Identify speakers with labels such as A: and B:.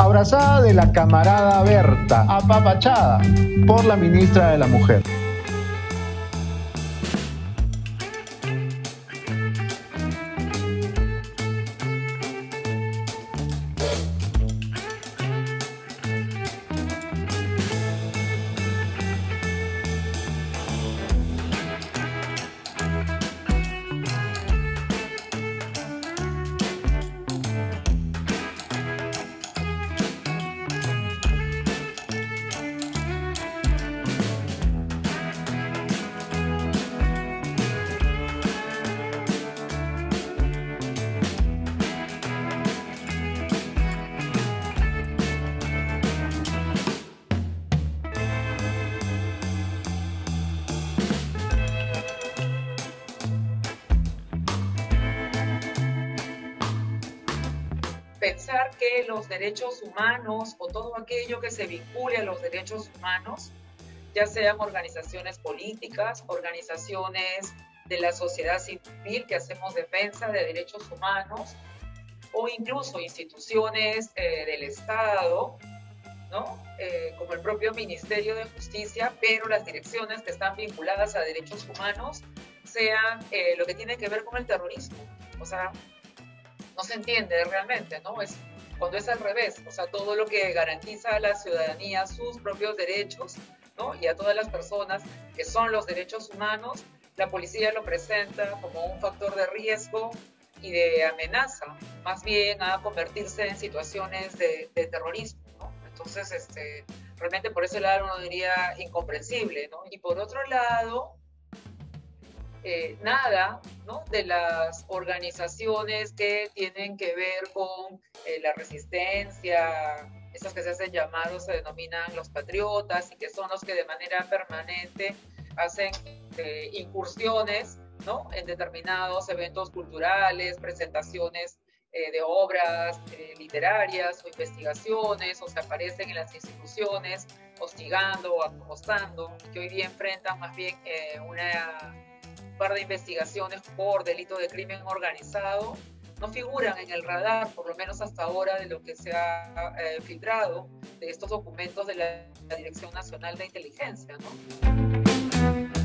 A: abrazada de la camarada Berta, apapachada por la ministra de la Mujer.
B: Pensar que los derechos humanos o todo aquello que se vincule a los derechos humanos, ya sean organizaciones políticas, organizaciones de la sociedad civil que hacemos defensa de derechos humanos, o incluso instituciones eh, del Estado, ¿no? Eh, como el propio Ministerio de Justicia, pero las direcciones que están vinculadas a derechos humanos sean eh, lo que tiene que ver con el terrorismo. O sea, no se entiende realmente, ¿no? Es cuando es al revés, o sea, todo lo que garantiza a la ciudadanía sus propios derechos, ¿no? Y a todas las personas que son los derechos humanos, la policía lo presenta como un factor de riesgo y de amenaza, más bien a convertirse en situaciones de, terrorismo, ¿no? Entonces, este, realmente por ese lado uno diría incomprensible, ¿no? Y por otro lado, eh, nada de las organizaciones que tienen que ver con eh, la resistencia, esas que se hacen llamados, se denominan los patriotas y que son los que de manera permanente hacen eh, incursiones en determinados eventos culturales, presentaciones de obras literarias o investigaciones, o se aparecen en las instituciones hostigando o acosando, que hoy día enfrentan más bien una par de investigaciones por delito de crimen organizado no figuran en el radar, por lo menos hasta ahora, de lo que se ha eh, filtrado de estos documentos de la, la Dirección Nacional de Inteligencia. ¿no?